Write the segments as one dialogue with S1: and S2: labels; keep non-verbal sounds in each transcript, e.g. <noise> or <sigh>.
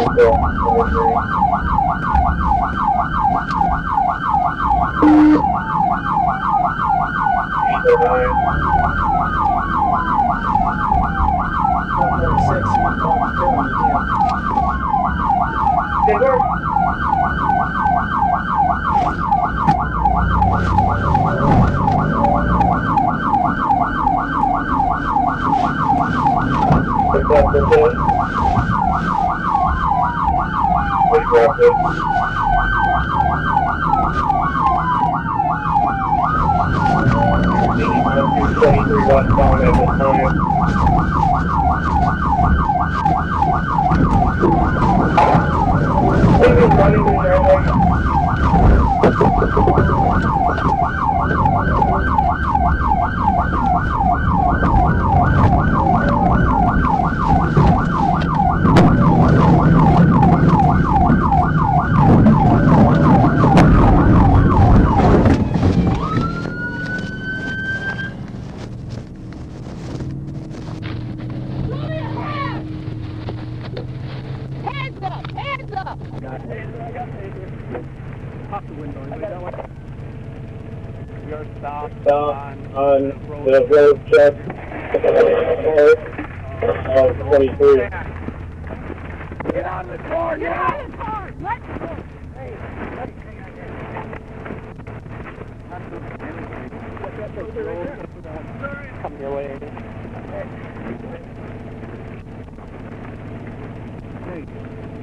S1: 我丢
S2: 我丢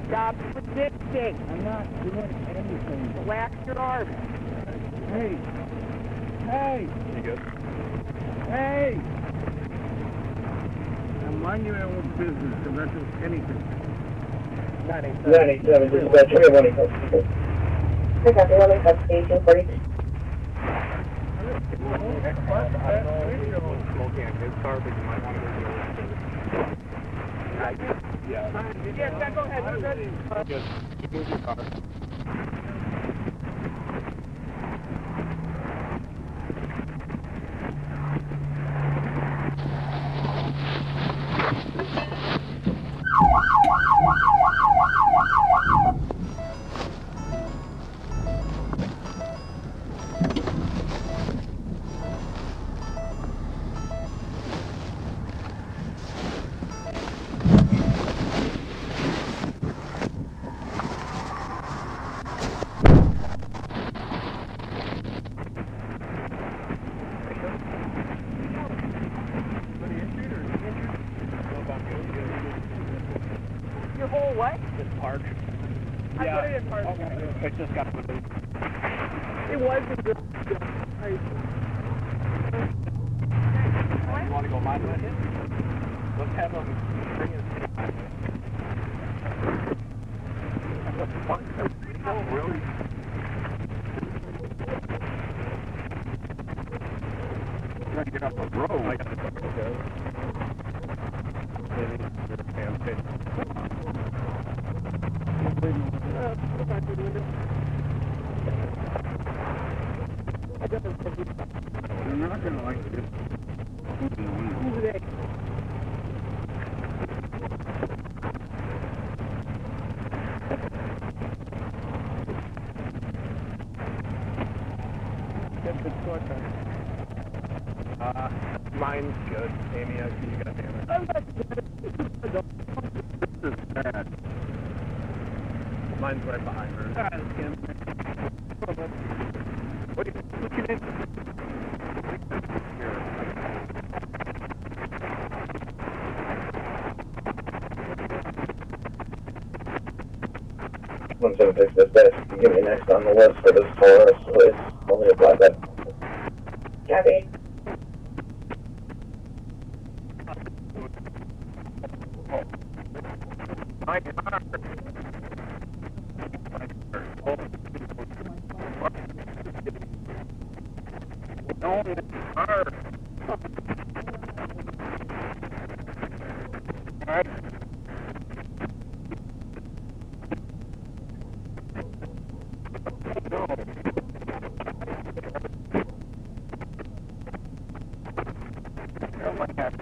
S3: Stop
S4: resisting!
S1: I'm not doing anything.
S4: Relax your arms.
S1: Hey! Hey!
S2: You good?
S1: Hey! Now mind your own business, and that's just anything.
S3: Ninety-seven, dispatch, we have one in
S5: Pick up the one investigation for you.
S2: Smoking in his car, but you might want to go to the other Yeah.
S4: Yeah, go ahead. We're.
S2: Just move your car.
S4: I it.
S2: Okay. It just got put in.
S4: It was in good.
S2: You want to go mine with it? Let's have them bring it. Oh, really? Trying to get off the road. I got the Maybe. Yeah, okay.
S1: They're not gonna like this. Open the window.
S2: Get the score Uh, mine's good. Amy, I see you got damage.
S1: This is bad.
S2: Mine's right behind her. What do you, what's your name? Here.
S3: One seven six dispatch, you can give me next on the list for this Taurus, please. like that.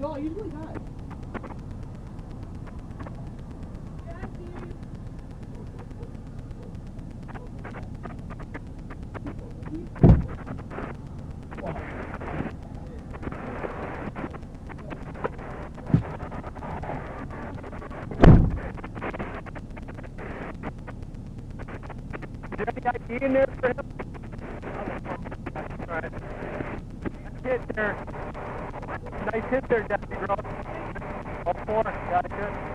S2: No,
S6: it. Usually
S5: ID in there for him? Alright. Get there. Nice hit there, Deputy Gross. All four, got it good.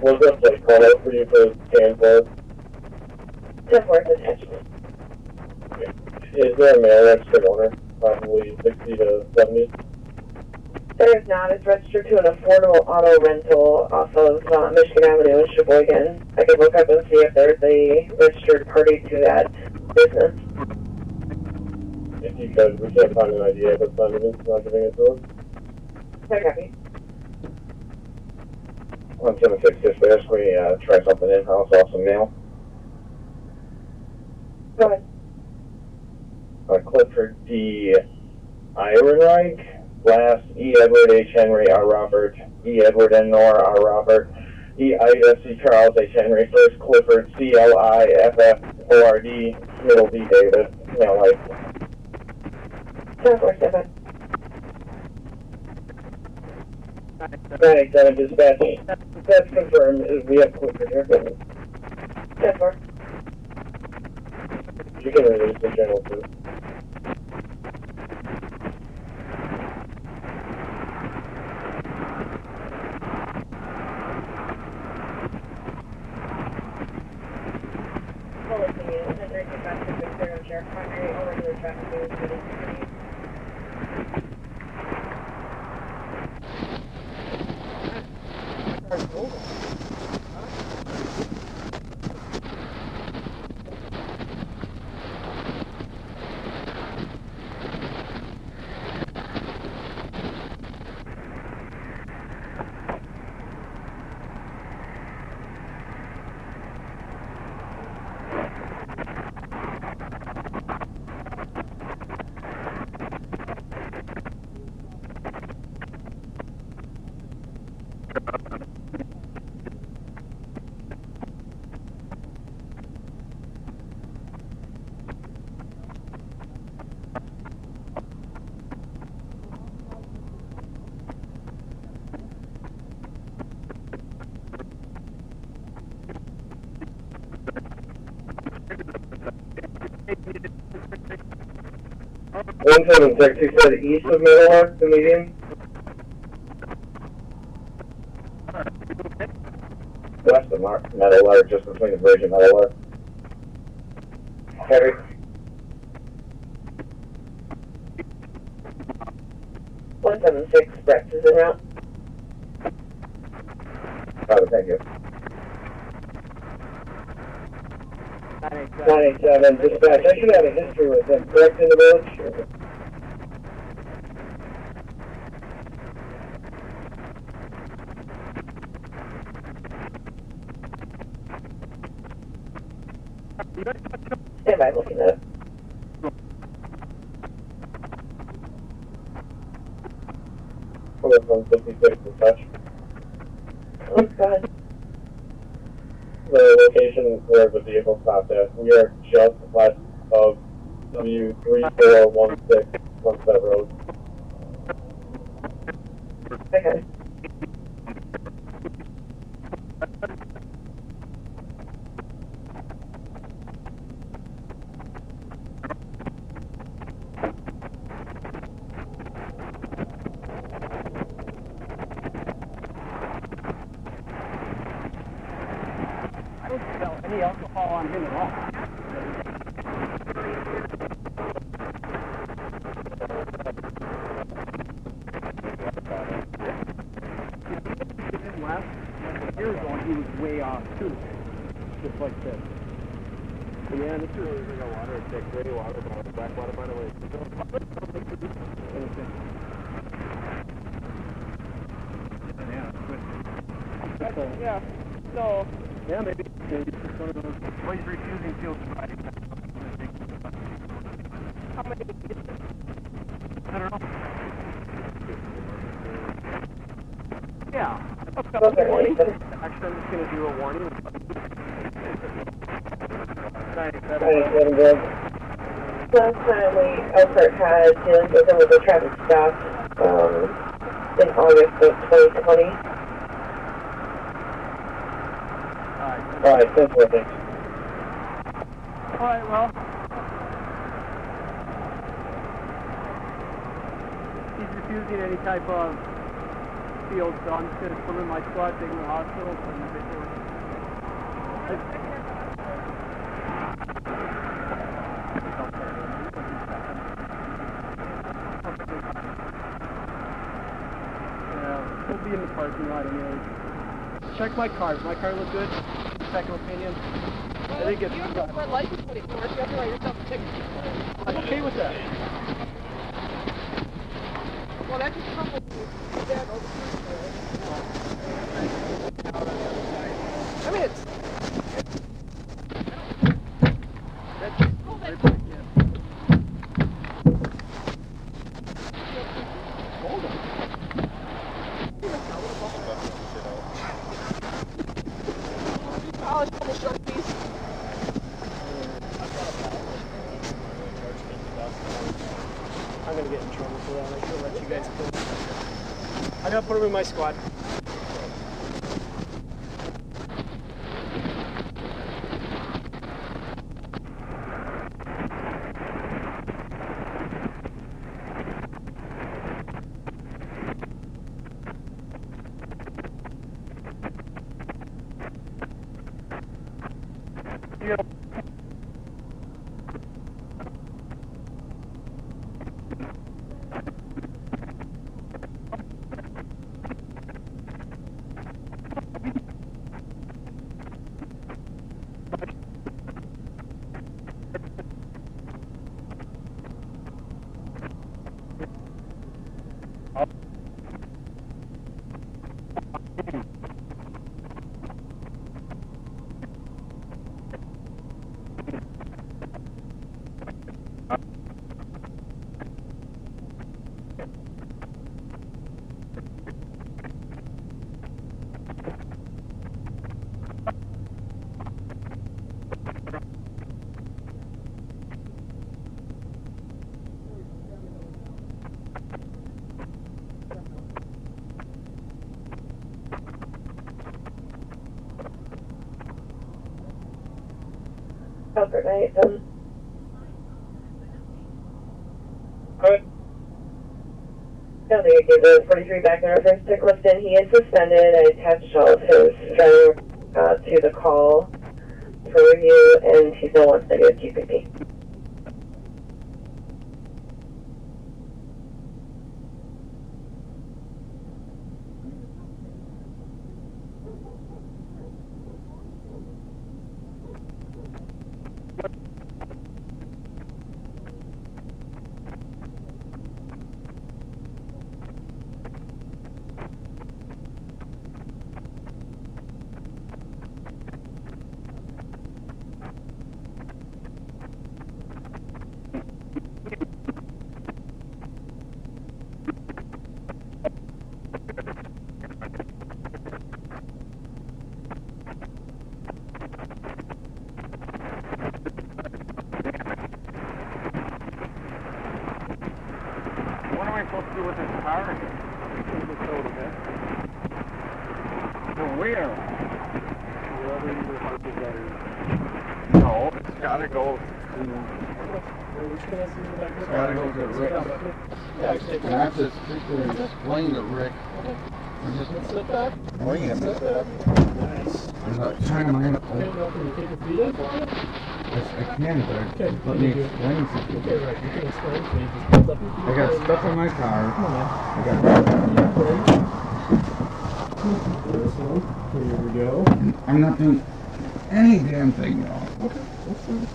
S3: What's that place called out for you for
S7: four attachment.
S3: Is there a mail registered owner, probably sixty to seventy?
S7: There is not. It's registered to an affordable auto rental off of uh, Michigan Avenue in Sheboygan. I could look up and see if there's a registered party to that business.
S3: You could, we can't find an idea it's not even, not giving it to us.
S7: I copy.
S3: One seven six, just ask we, uh, try something in-house off some mail.
S7: Go ahead.
S3: Uh, Clifford D. Ehrenreich, last E. Edward H. Henry R. Robert, E. Edward N. Nora R. Robert, E. Ida C. Charles H. Henry, first Clifford C. L. I. F. F. O. R. D. Middle D. David, you know, like,
S7: Ten four seven.
S3: nine seven dispatch. That's confirmed, is we have Clifford here.
S7: Ten four.
S3: You can release the general too.
S7: Bullet to you. And then get back to the Victoria Sheriff Primary or regular traffic news for this city. One seven six, he said east of Meadow Lark, the median. West of Mar- Meadow Lark, just between the bridge and Meadow Lark. Heavy. One seven six, Rex is en route. Oh, thank you.
S6: 987, dispatch. I should have a history with them, correct, in the village?
S7: Stand by, looking at it.
S6: On, 56, dispatch.
S7: Oh, God.
S6: The location where the vehicle stopped at, we are just west of W3416 Sunset Road.
S7: Okay.
S5: I don't smell any alcohol on him at all. Him last year ago, and he was way off too, just like this. Yeah, this is really got water. It's like gray water, black water, by the way. Yeah,
S8: Yeah. So,
S5: yeah, maybe. Maybe it's one of those. Well, he's refusing field sobriety.
S8: how many?
S5: I don't know. Yeah.
S7: Okay,
S5: Warning.
S7: Nathan.
S5: Actually, I'm just gonna do a warning. <laughs> 97.
S6: 97, good.
S7: Last time we, Elkhart had dealing with him with a traffic stop, um, in August of 2020.
S5: Alright.
S6: Alright, that's working.
S5: Alright, well. He's refusing any type of field, so I'm just gonna put in my squad, take him to the hospital, put him in the paperwork. Yeah, we'll be in the parking lot anyways. Check my car. Does my car look good? Second opinion. I think it's.
S8: You have to put license plate for it. You have to write yourself a ticket.
S5: I'm okay with that.
S8: Well, that just comes with that over I mean, it's.
S5: That's right, yeah. Hold on.
S8: Polish on the short piece.
S5: I'm gonna get in trouble for that. I should let you guys go. I
S7: Elkhart, Nathan.
S6: Good.
S7: I don't gave the 43 back in reference to Clifton. He is suspended. I attached all of his driving uh, to the call for review, and he's no longer negative GPP.
S1: supposed to do with this car? Well, where?
S9: Wherever your heart desires.
S1: No, it's gotta go.
S9: Which can I see in the back of the
S10: Gotta go to Rick.
S9: Yeah, I can take
S10: And I have to strictly explain to Rick. I'm just
S9: sit back.
S10: winging him.
S9: Sit. Nice.
S10: I'm not trying to mind.
S9: Okay, now can you take your feet in for me?
S10: I can, but
S9: Okay,
S10: let me explain something.
S9: Okay, right. You can explain. So you just up your.
S10: I got stuff in my car.
S9: Come on, man.
S10: I got.
S9: Yeah. This one. Here we go.
S10: I'm not doing any damn thing wrong.
S9: Okay, that's fine.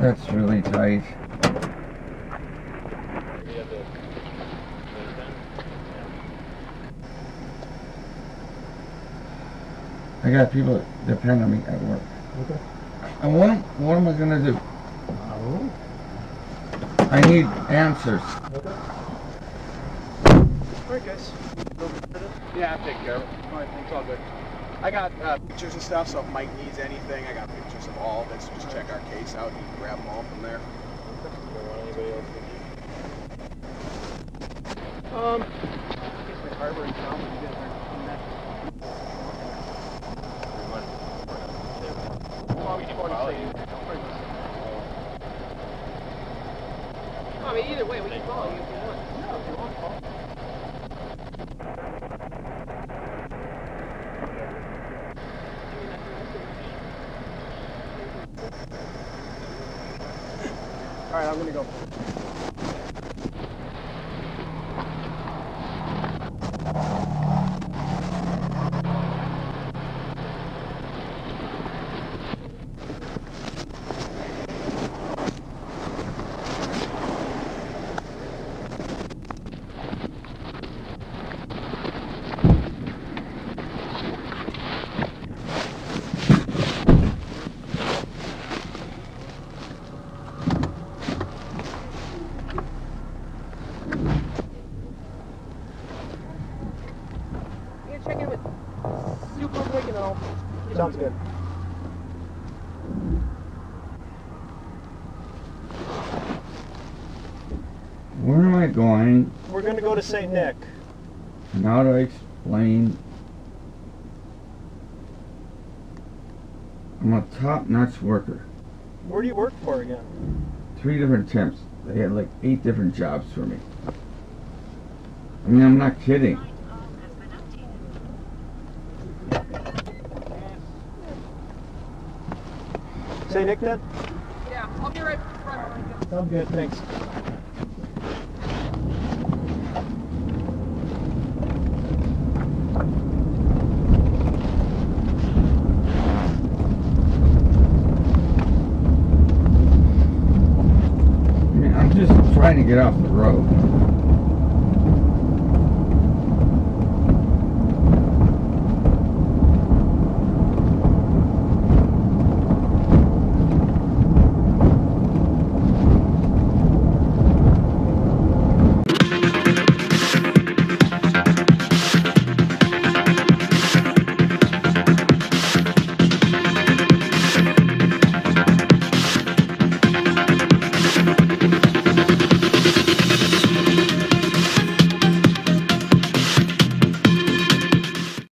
S10: That's really tight. I got people that depend on me at work.
S9: Okay.
S10: And what, am- what am I gonna do?
S9: Oh.
S10: I need answers.
S9: Okay.
S5: Alright, guys. Yeah, I'll take care of it. Alright, it's all good. I got uh, pictures and stuff, so if Mike needs anything, I got pictures of all of it, so just check our case out. You can grab them all from there. Um, I guess my harbor in town, you guys aren't in that. Well, we can follow you. I mean, either way, we can follow you if you want. No, if you want, follow. Alright, I'm gonna go. You can check in with super quick and all. Sounds good.
S10: Where am I going?
S9: We're gonna go to St. Nick.
S10: And how do I explain? I'm a top-notch worker.
S9: Where do you work for again?
S10: Three different temps. They had like eight different jobs for me. I mean, I'm not kidding.
S9: St. Nick then?
S5: Yeah, I'll be right, right behind you.
S9: I'm good, thanks.
S10: I I'm just trying to get off the road.